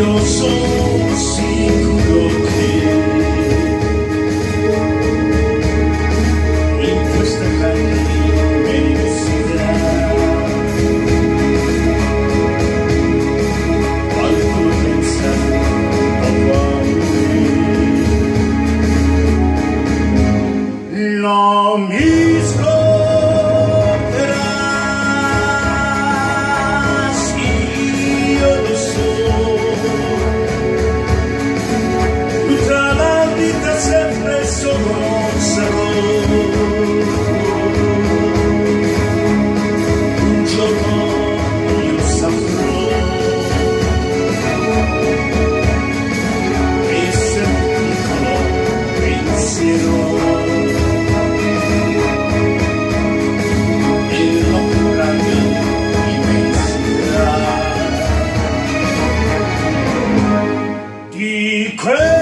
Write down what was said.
eu sou o Senhor. espresso rossaro un giorno io saprò. E se un piccolo pensiero. E l'opera di quel